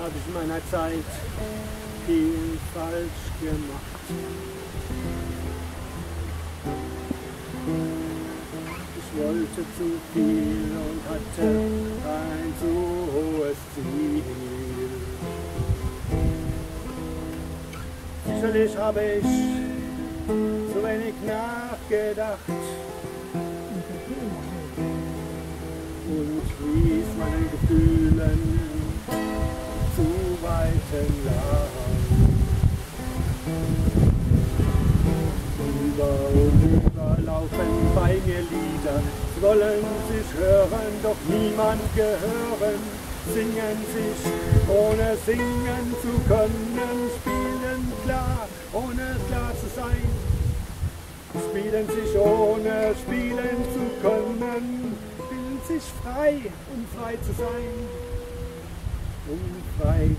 Habe ich in meiner Zeit viel falsch gemacht. Ich wollte zu viel und hatte ein so hohes Ziel. Sicherlich habe ich zu wenig nachgedacht und ließ meinen Gefühlen zu weiten Lauf. Über und über laufen bei mir Lieder, wollen sich hören, doch niemand gehören, singen sich, ohne singen zu können, spielen klar, ohne klar zu sein, spielen sich ohne spielen zu können, fühlen sich frei, um frei zu sein, um frei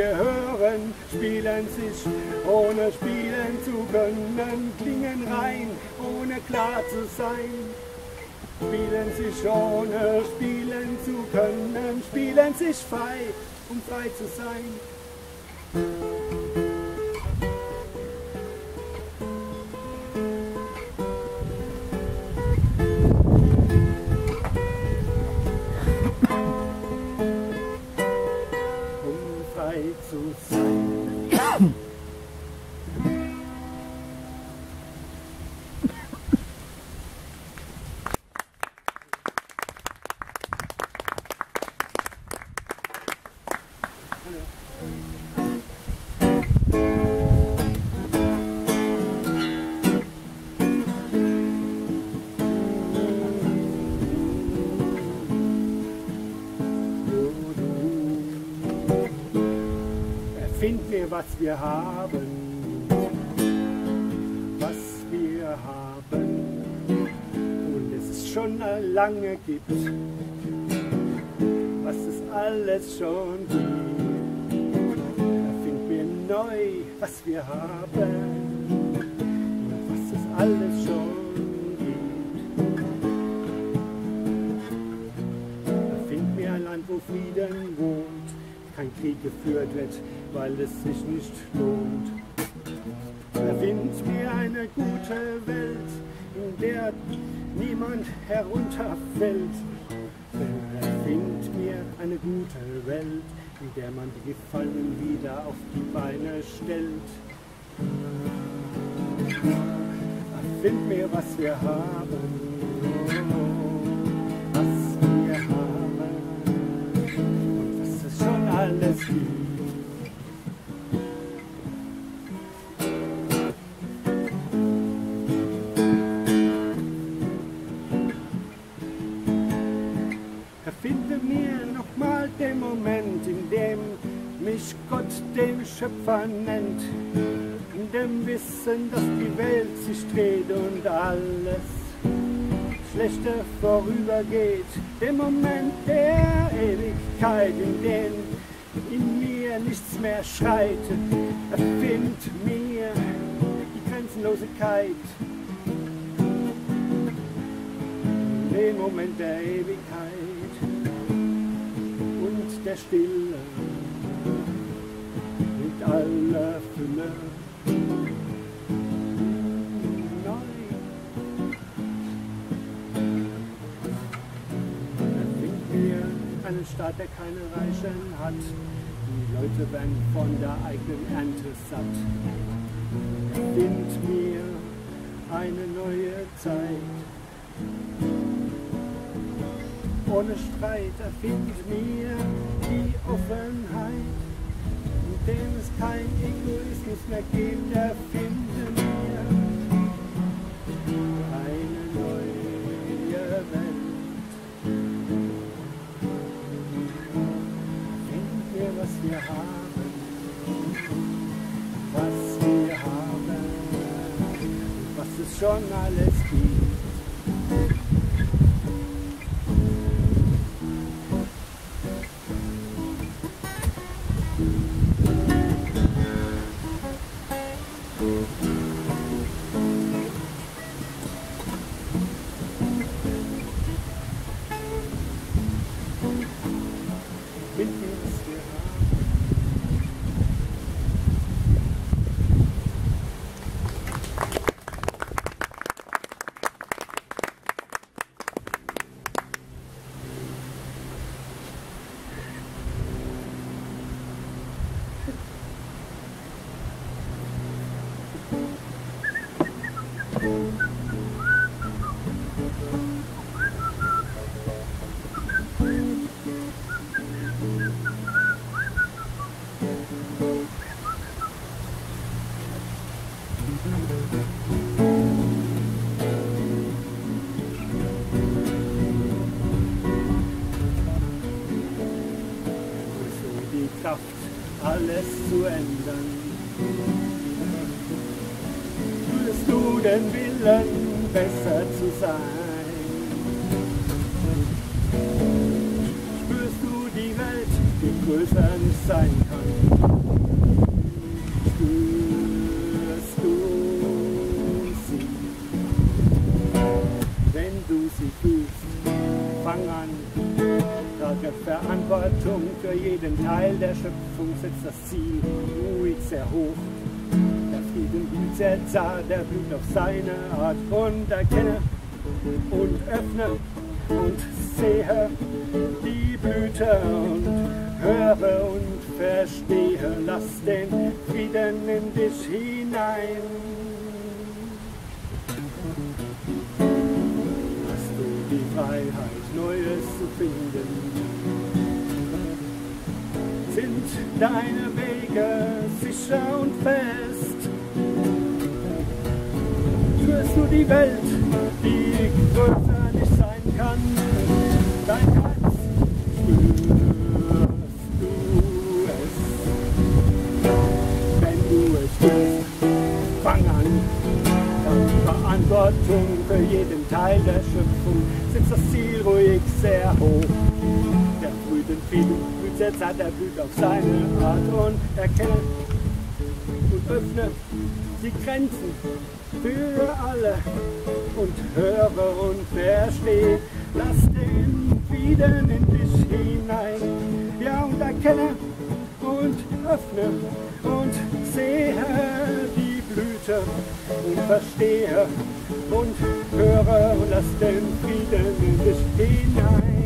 gehören, spielen sich ohne spielen zu können, klingen rein, ohne klar zu sein. Spielen sich ohne spielen zu können, spielen sich frei, um frei zu sein. Erfind mir, was wir haben, was wir haben. Und es ist schon lange gibt, was es alles schon gibt. Neu, was wir haben und was es alles schon gibt. Erfind mir ein Land, wo Frieden wohnt, kein Krieg geführt wird, weil es sich nicht lohnt. Erfind mir eine gute Welt, in der niemand herunterfällt. In der man die Gefallenen wieder auf die Beine stellt. Erfind mir, was wir haben, Moment, in dem mich Gott den Schöpfer nennt, in dem Wissen, dass die Welt sich dreht und alles Schlechte vorübergeht, dem Moment der Ewigkeit, in dem in mir nichts mehr schreit, erfind mir die Grenzenlosigkeit. Den Moment der Ewigkeit und der Stille mit aller Fülle. Einen Staat, der keine Reichen hat. Die Leute werden von der eigenen Ernte satt. Erfind mir eine neue Zeit ohne Streit erfind mir die Offenheit, in dem es kein Egoismus mehr gibt, erfinde mir eine neue Welt. Find mir, was wir haben, was wir haben, was es schon alles gibt. Die größer nicht sein kann? Spürst du sie? Wenn du sie fühlst, fang an, Trage Verantwortung für jeden Teil der Schöpfung, setzt das Ziel ruhig sehr hoch. Der Frieden blüht sehr zart, der blüht auf seine Art und erkenne und öffne und sehe die Blüte und höre und verstehe. Lass den Frieden in dich hinein. Hast du die Freiheit, Neues zu finden? Sind deine Wege sicher und fest? Spürst du die Welt, die größer nicht sein kann? Dein Verantwortung für jeden Teil der Schöpfung. Setzt das Ziel ruhig sehr hoch. Der früh den Frieden blüht sehr zart, er blüht auf seine Art und erkenne und öffne die Grenzen für alle und höre und verstehe. Lass den Frieden in dich hinein. Ja, und erkenne und öffne und sehe die Blüte und verstehe und höre und lass den Frieden in dich hinein.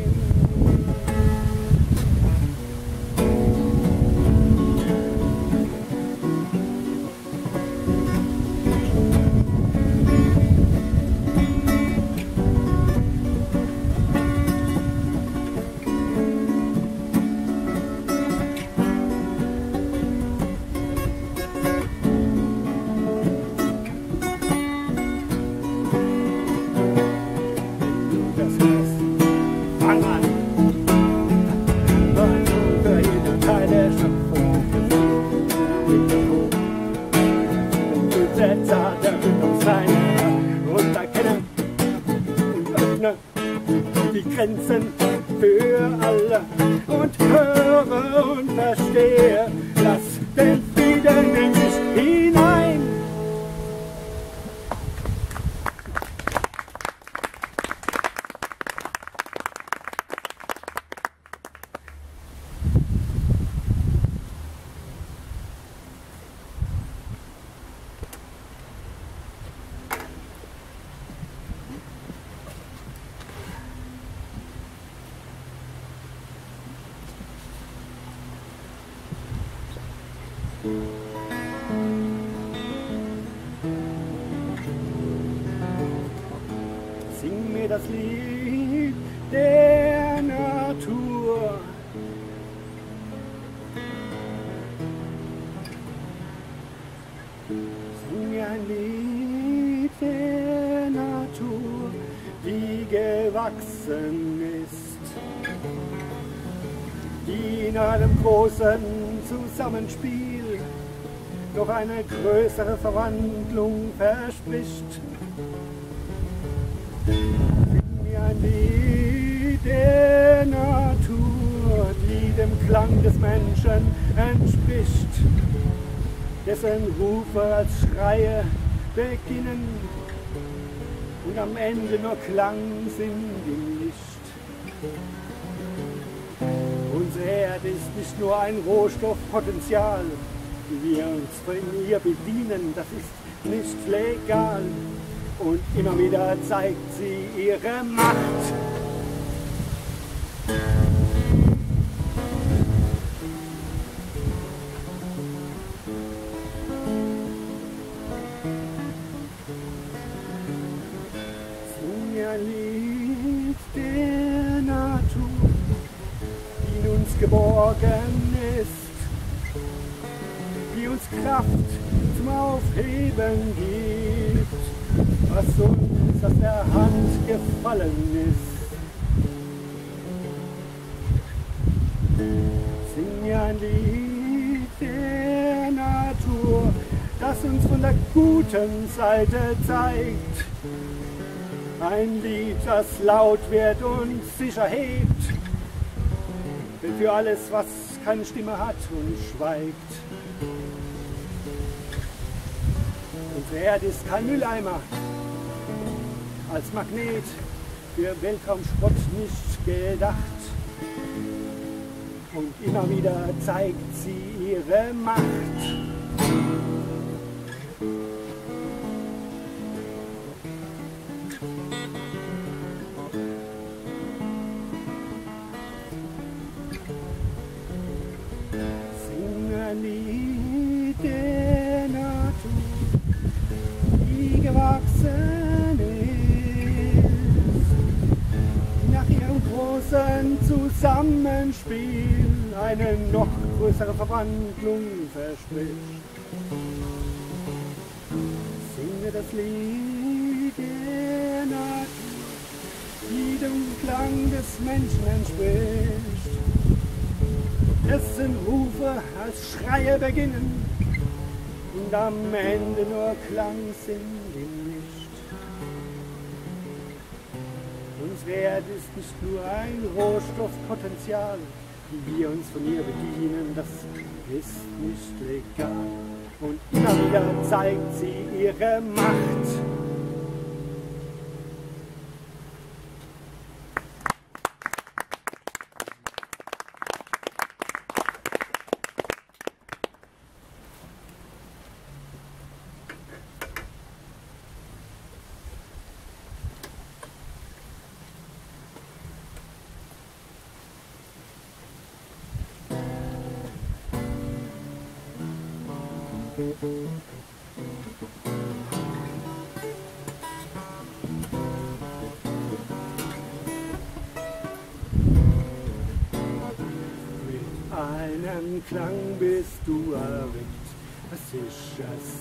Das Lied der Natur. Sing ein Lied der Natur, die gewachsen ist, die in einem großen Zusammenspiel noch eine größere Verwandlung verspricht. Lied der Natur, die dem Klang des Menschen entspricht, dessen Rufe als Schreie beginnen und am Ende nur Klang sind im Licht. Unsere Erde ist nicht nur ein Rohstoffpotenzial, wie wir uns von ihr bedienen, das ist nicht legal. Und immer wieder zeigt sie ihre Macht. Sing der Natur, die in uns geborgen ist, die uns Kraft zum Aufheben gibt, Ist. Sing mir ein Lied der Natur, das uns von der guten Seite zeigt. Ein Lied, das laut wird und sich erhebt. Für alles, was keine Stimme hat und schweigt. Unsere Erde ist kein Mülleimer. Als Magnet für Weltraumschrott nicht gedacht. Und immer wieder zeigt sie ihre Macht. Zusammenspiel eine noch größere Verwandlung verspricht. Singe das Lied die dem Klang des Menschen entspricht dessen Rufe als Schreie beginnen und am Ende nur Klang sind Erde ist nicht nur ein Rohstoffpotenzial, wie wir uns von ihr bedienen, das ist nicht legal. Und immer wieder zeigt sie ihre Macht. Einem Klang bist du erweckt, das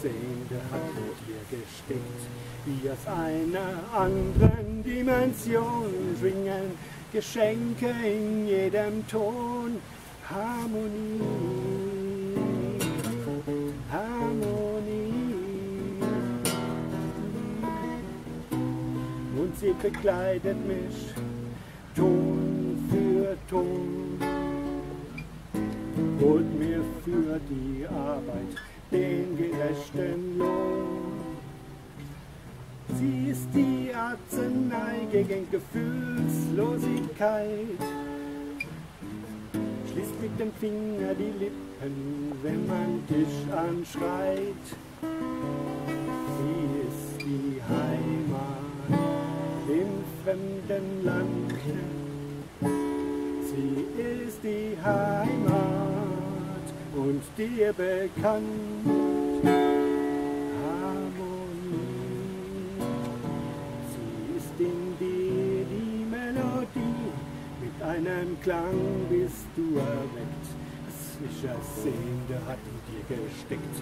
Sehende hat mit dir gesteckt, wie aus einer anderen Dimension schwingen Geschenke in jedem Ton, Harmonie. Sie begleitet mich Ton für Ton holt mir für die Arbeit den gerechten Lohn. Sie ist die Arznei gegen Gefühlslosigkeit. Schließt mit dem Finger die Lippen, wenn man dich anschreit. Fremden Land. Sie ist die Heimat und dir bekannt. Harmonie, sie ist in dir die Melodie einem Klang bist du erweckt. Das Lichersehende hat in dir gesteckt.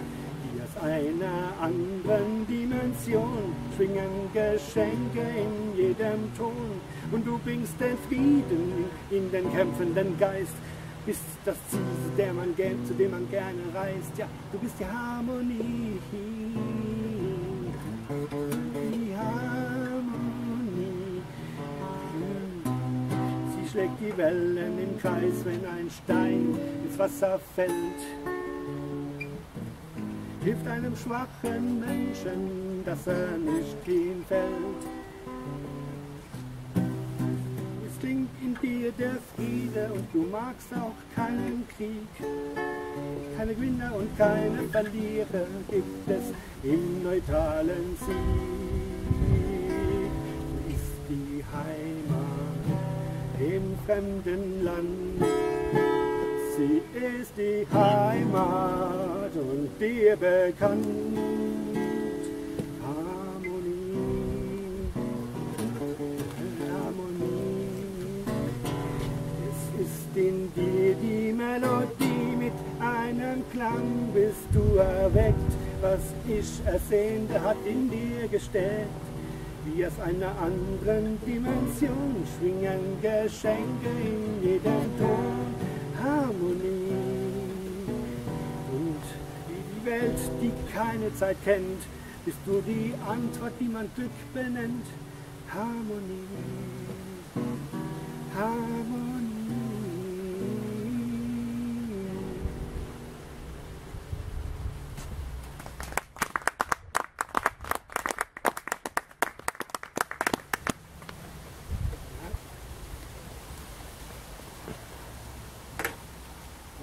Wie aus einer anderen Dimension schwingen Geschenke in jedem Ton. Und du bringst den Frieden in den kämpfenden Geist. Bist das Ziel, der man, zu dem man gerne reist. Ja, du bist. Die Harmonie. Schlägt die Wellen im Kreis, wenn ein Stein ins Wasser fällt. Hilft einem schwachen Menschen, dass er nicht hinfällt. Es klingt in dir der Friede und du magst auch keinen Krieg. Keine Gewinner und keine Verlierer gibt es im neutralen Sieg. Fremden Land. Sie ist die Heimat und dir bekannt. Harmonie, Harmonie. Es ist in dir die Melodie mit einem Klang bist du erweckt, was ich ersehnte hat in dir gesteckt. Wie aus einer anderen Dimension schwingen Geschenke in jedem Ton. Harmonie. Und wie die Welt, die keine Zeit kennt, bist du die Antwort, die man Glück benennt. Harmonie. Harmonie.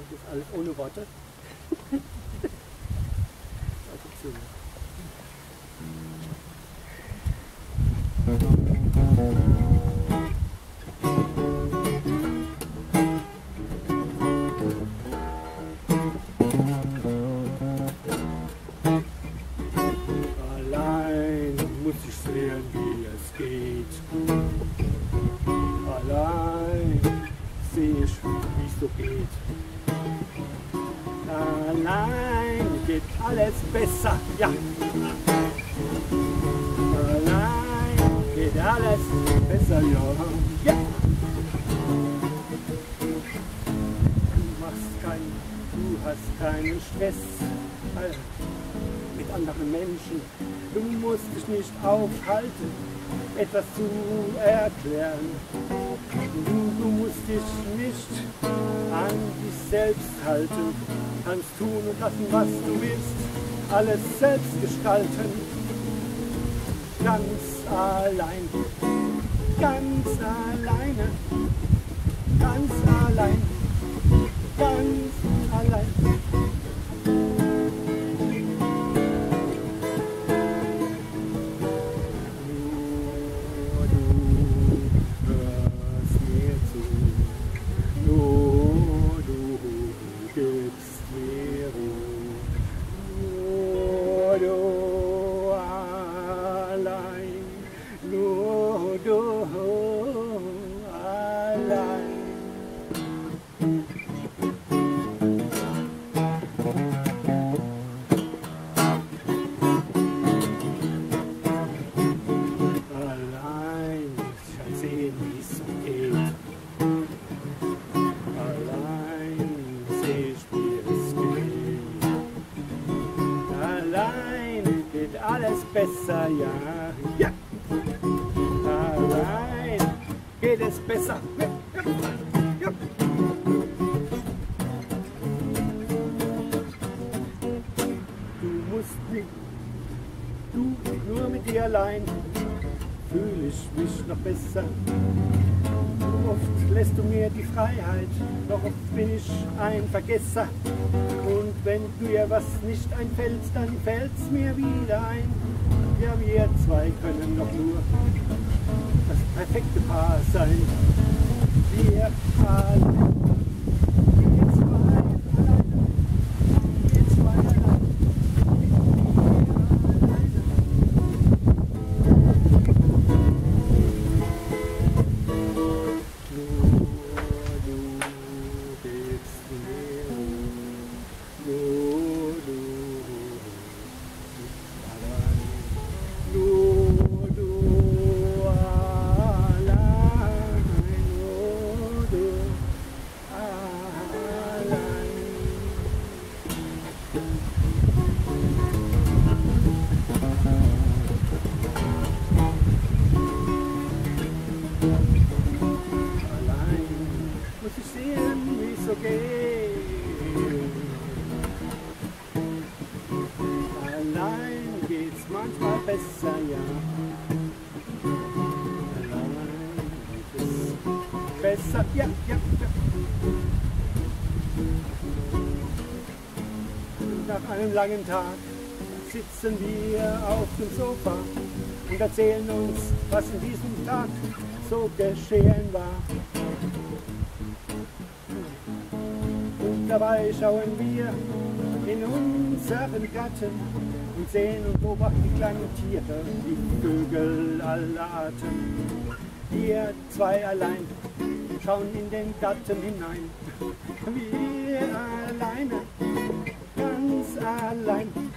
Das ist alles ohne Worte. Etwas zu erklären. Du, du musst dich nicht an dich selbst halten, kannst tun und lassen, was du willst, alles selbst gestalten. Ganz allein, ganz alleine, ganz allein, doch oft bin ich ein Vergesser. Und wenn dir was nicht einfällt, dann fällt's mir wieder ein. Ja, wir zwei können doch nur das perfekte Paar sein. Wir alle. Langen Tag sitzen wir auf dem Sofa und erzählen uns, was in diesem Tag so geschehen war. Und dabei schauen wir in unseren Garten und sehen und beobachten die kleinen Tiere, die Vögel aller Arten. Wir zwei allein schauen in den Garten hinein. Alleine, ganz allein. Wie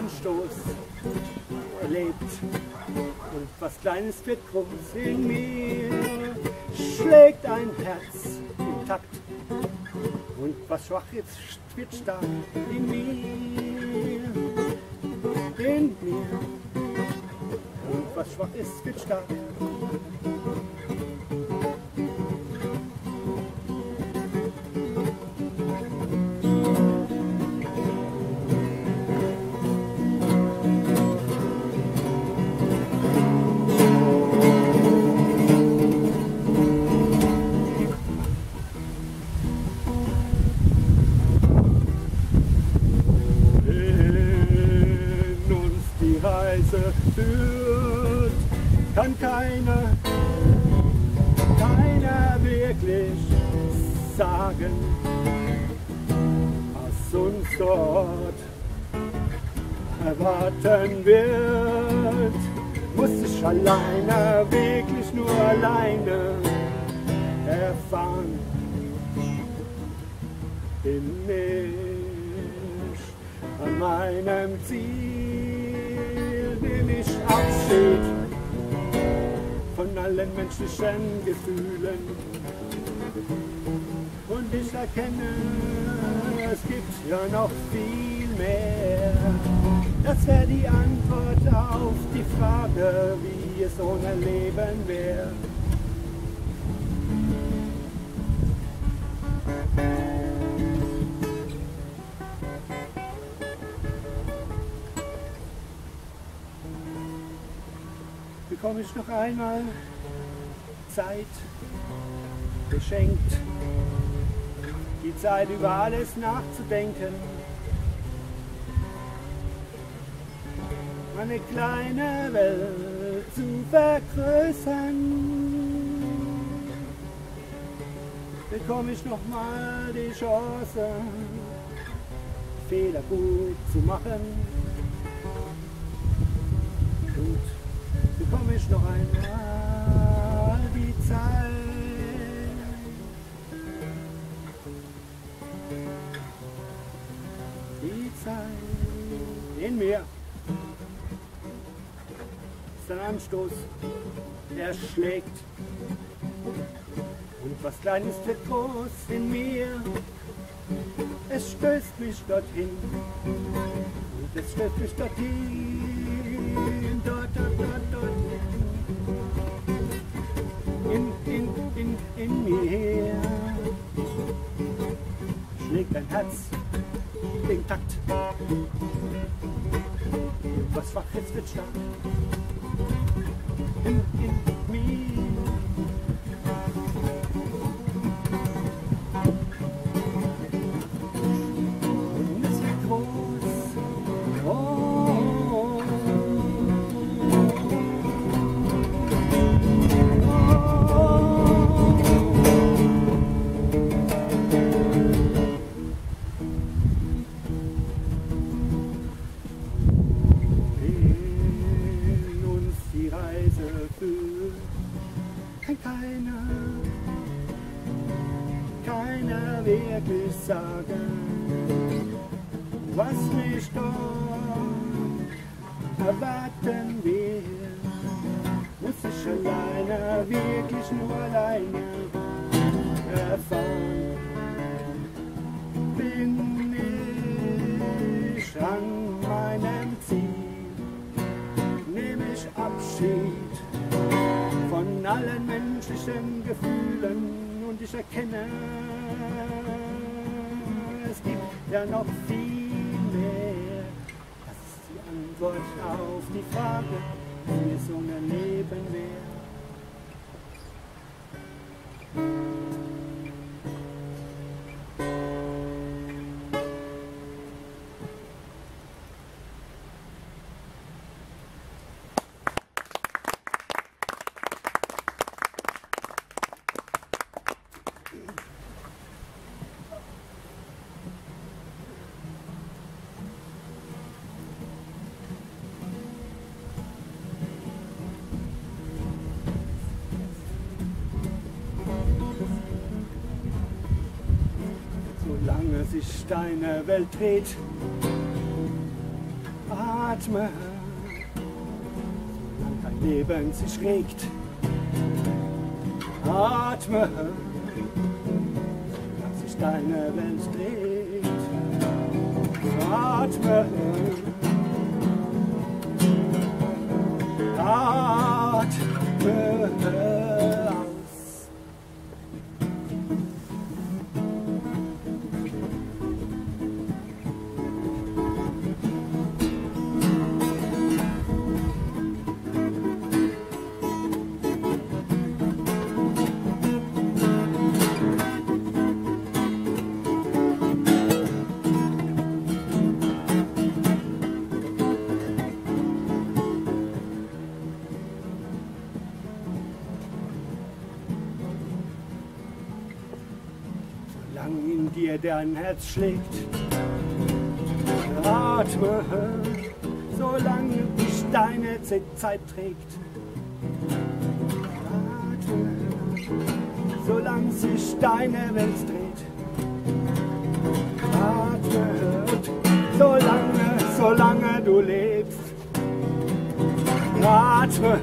Anstoß, er lebt und was Kleines wird groß. In mir schlägt ein Herz im Takt und was schwach ist, wird stark. In mir, in mir und was schwach ist, wird stark. Menschlichen Gefühlen. Und ich erkenne, es gibt ja noch viel mehr. Das wäre die Antwort auf die Frage, wie es ohne Leben wäre. bekomme ich noch einmal Zeit geschenkt, die Zeit über alles nachzudenken. Meine kleine Welt zu vergrößern. Bekomme ich noch mal die Chance, Fehler gut zu machen. Und bekomme ich noch einmal Zeit. Die Zeit in mir ist ein Anstoß, der schlägt. Und was Kleines wird groß in mir, es stößt mich dorthin. Und es stößt mich dorthin, dort, Und was schwach ist, wird stark. In, in Erkenne, es gibt ja noch viel mehr. Das ist die Antwort auf die Frage, wie es ohne Leben wäre. Sich deine Welt dreht, atme. Solange dein Leben sich regt, atme. Solange sich deine Welt dreht, atme. In dir dein Herz schlägt, atme, solange dich deine Zeit trägt. Atme, solange sich deine Welt dreht. Atme, solange, solange du lebst. Atme,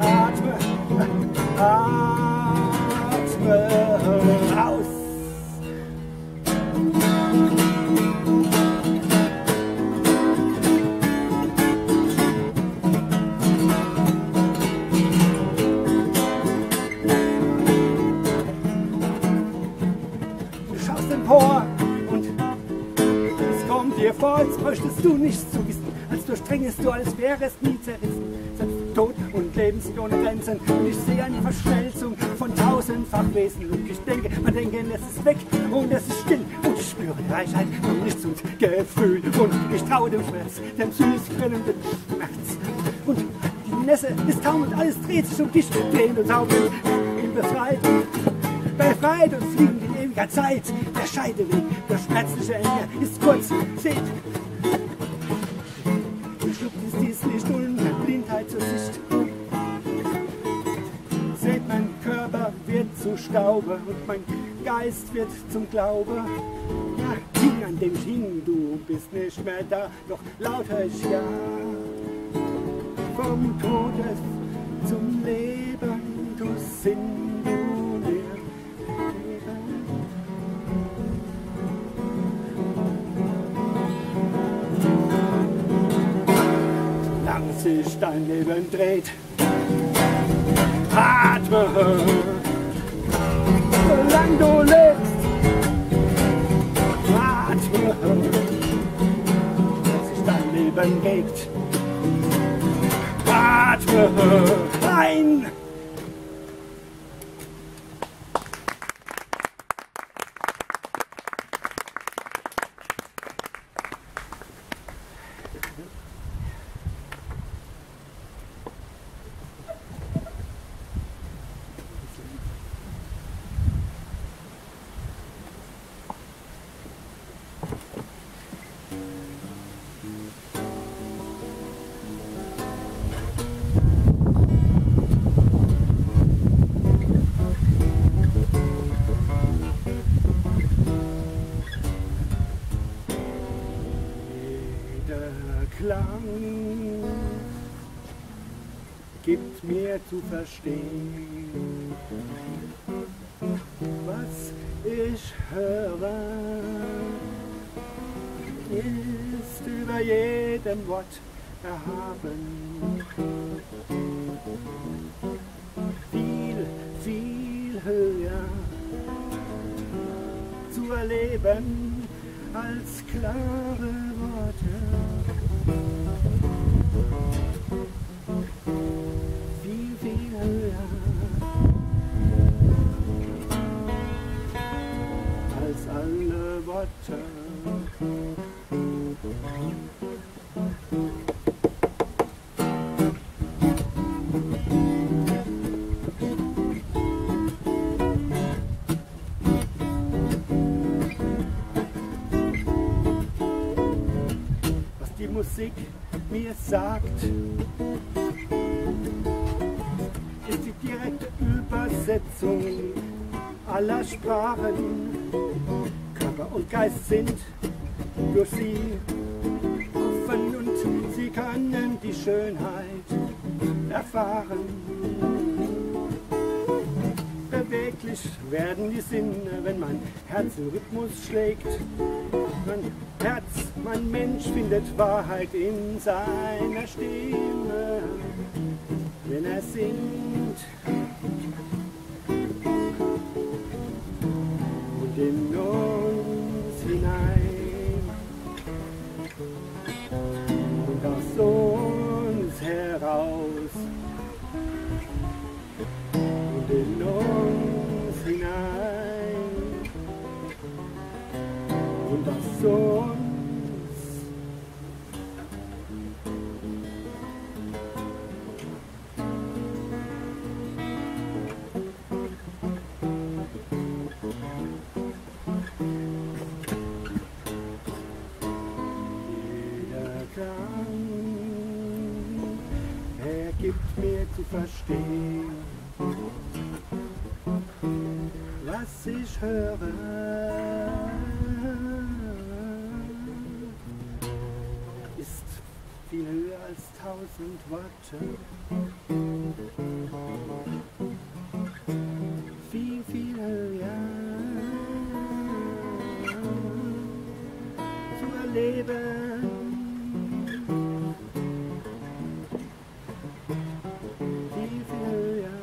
atme, atme aus. Du schaust empor und es kommt dir vor, als bräuchtest du nichts zu wissen, als durchdrängest du, als wärest nie Gefühl und ich traue dem Schmerz, dem süßquellenden Schmerz. Und die Nässe ist kaum und alles dreht sich um dich, drehend und taubend, befreit befreit und fliegen in ewiger Zeit. Der Scheideweg, der schmerzliche Ende ist kurz. Seht, geschluckt ist dies nicht und Blindheit zur Sicht. Seht, mein Körper wird zu Staube und mein Geist wird zum Glaube. Ja, Ding, an dem hing, du bist nicht mehr da, doch laut hör ich ja. Vom Tode zum Leben, du singulier. Lang sich dein Leben dreht, atme, solang du lebst, Leben regt, atme ein. Klang gibt mir zu verstehen, was ich höre, ist über jedem Wort erhaben. Viel, viel höher zu erleben als klare Worte. Viel, viel höher als alle Musik mir sagt, ist die direkte Übersetzung aller Sprachen. Körper und Geist sind durch sie offen und sie können die Schönheit erfahren. Beweglich werden die Sinne, wenn mein Herz im Rhythmus schlägt. Mein Herz, mein Mensch findet Wahrheit in seiner Stimme, wenn er singt. Und Viel, viel höher zu erleben. Viel, höher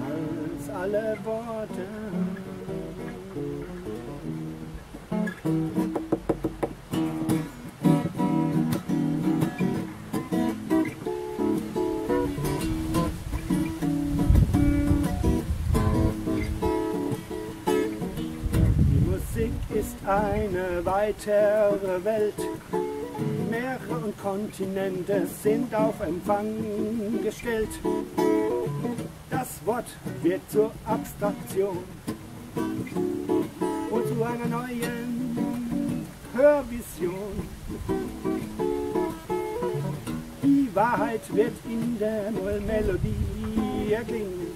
als alle Worte. Eine weitere Welt. Meere und Kontinente sind auf Empfang gestellt. Das Wort wird zur Abstraktion und zu einer neuen Hörvision. Die Wahrheit wird in der neuen Melodie erklingen.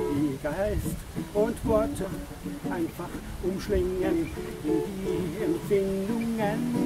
Die Geist und Worte einfach umschlingen, in die Empfindungen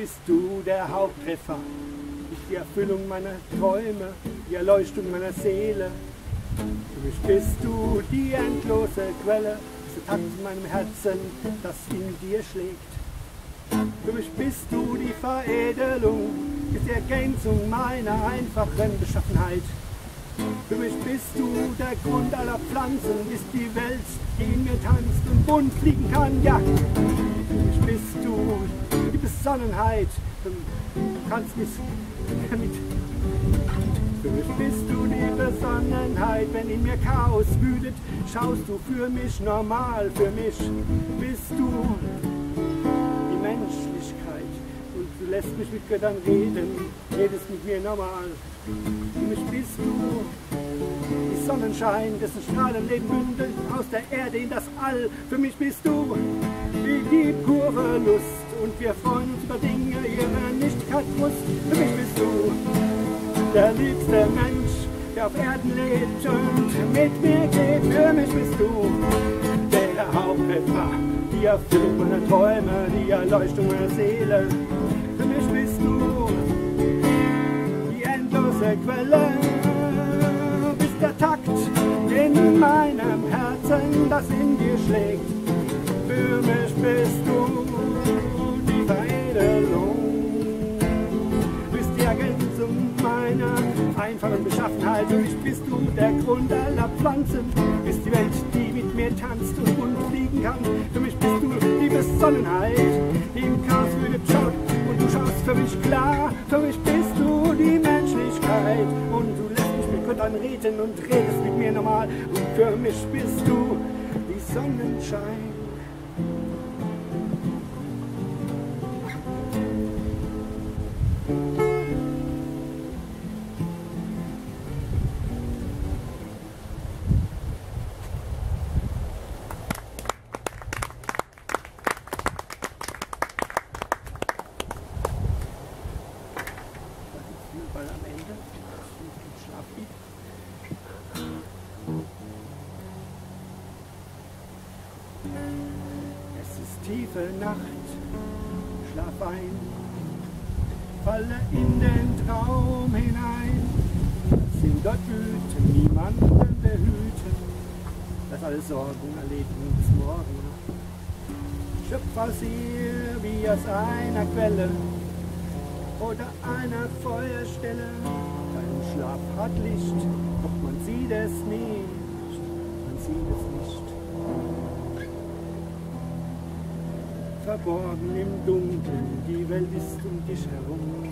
bist du der Haupttreffer, die Erfüllung meiner Träume, die Erleuchtung meiner Seele. Für mich bist du die endlose Quelle, der Takt in meinem Herzen, das in dir schlägt. Für mich bist du die Veredelung, die Ergänzung meiner einfachen Beschaffenheit. Für mich bist du der Grund aller Pflanzen, bist die Welt, die in mir tanzt und bunt fliegen kann, ja. Für mich bist du die Besonnenheit, du kannst damit. Für mich bist du die Besonnenheit, wenn in mir Chaos wütet, schaust du für mich normal, für mich bist du die Menschlichkeit und du lässt mich mit Göttern reden, redest mit mir normal. Für mich bist du die Sonnenschein, dessen Strahlen Leben bündeln aus der Erde in das All. Für mich bist du wie die pure Lust und wir freuen uns über Dinge, ihre Nichtigkeit Brust. Für mich bist du der liebste Mensch, der auf Erden lebt und mit mir geht. Für mich bist du der Haupttreffer, die Erfüllung meiner Träume, die Erleuchtung meiner Seele. Für mich bist du die endlose Quelle, bist der Takt in meinem Herzen, das in dir schlägt. Für mich bist du du der Grund aller Pflanzen, bist die Welt, die mit mir tanzt und fliegen kann. Für mich bist du die Besonnenheit, die im Chaos wütet schaut und du schaust für mich klar. Für mich bist du die Menschlichkeit und du lässt mich mit Gott anreden und redest mit mir normal. Und für mich bist du wie Sonnenschein. Sorgen erleben bis morgen. Schöpf aus ihr wie aus einer Quelle oder einer Feuerstelle. Dein Schlaf hat Licht, doch man sieht es nicht, man sieht es nicht. Verborgen im Dunkeln, die Welt ist um dich herum.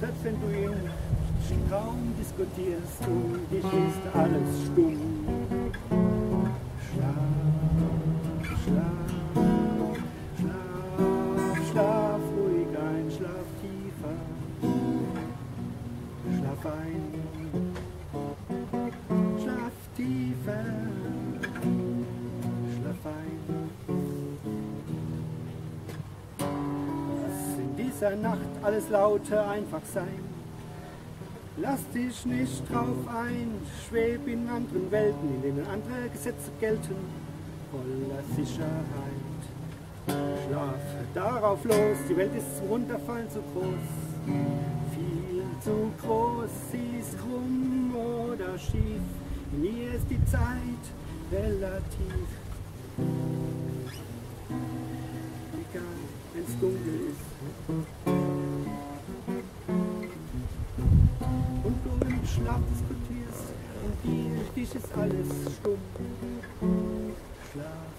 Selbst wenn du im Traum diskutierst, um dich ist alles stumm. Schlaf, schlaf. Schlaf, schlaf ruhig ein, schlaf tiefer, schlaf ein, schlaf tiefer, schlaf ein. Lass in dieser Nacht alles Laute einfach sein. Lass dich nicht drauf ein, schweb in anderen Welten, in denen andere Gesetze gelten, voller Sicherheit. Schlaf darauf los, die Welt ist zum Runterfallen zu groß. Viel zu groß, sie ist krumm oder schief. In ihr ist die Zeit relativ. Egal, wenn's dunkel ist. Dich ist alles stumm. Schlaf.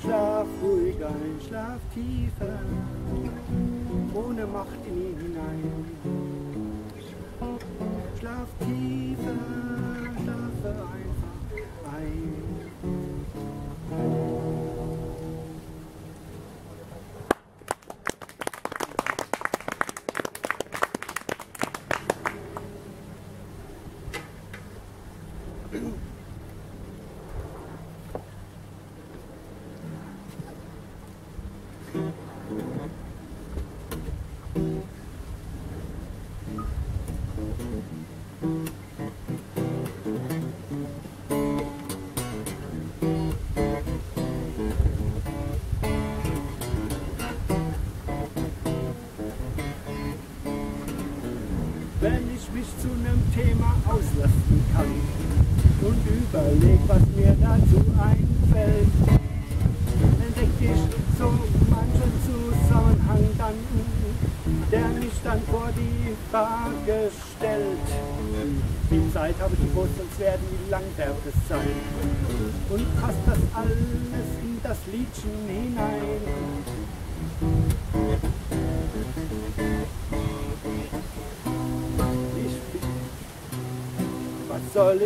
Schlaf ruhig ein, schlaf tiefer, ohne Macht in ihn hinein. Schlaf tiefer,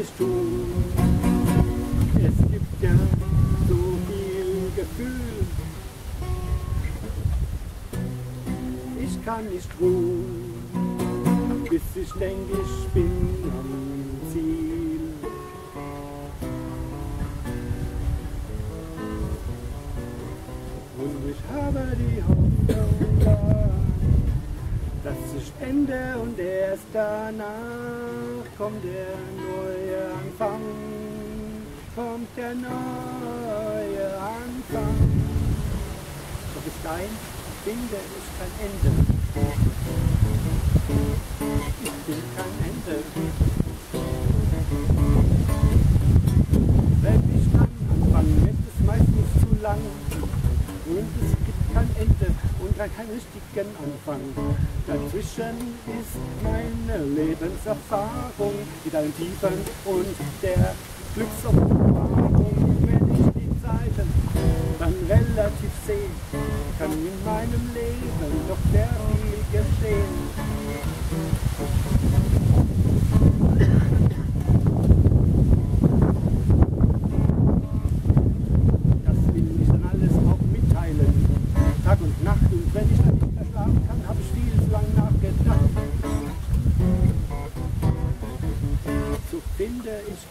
ich tun? Es gibt ja so viel Gefühl. Ich kann nicht ruhen, bis ich denke, ich bin am Ziel. Und ich habe die Hoffnung da, dass ich ende und erst danach kommt der neue Anfang, kommt der neue Anfang. Doch bis dahin finde ich kein Ende. Ich will kein Ende. Wenn ich dann anfange, wird es meistens zu lang kein Ende und keinen richtigen Anfang. Dazwischen ist meine Lebenserfahrung mit allen Tiefen und der Glücksoffenbarung. Wenn ich die Zeiten dann relativ sehe, kann in meinem Leben doch sehr viel geschehen.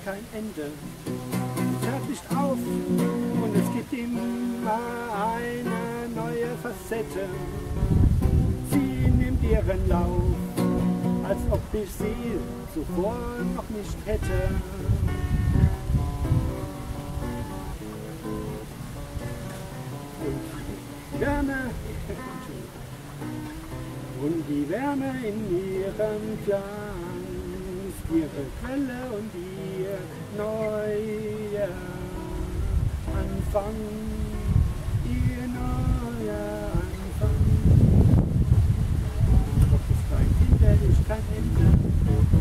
Kein Ende. Es hört nicht auf und es gibt immer eine neue Facette. Sie nimmt ihren Lauf, als ob ich sie zuvor noch nicht hätte. Und Wärme, und die Wärme in ihrem Plan ihre Quelle und ihr neuer Anfang, ihr neuer Anfang. Doch es kein Ende,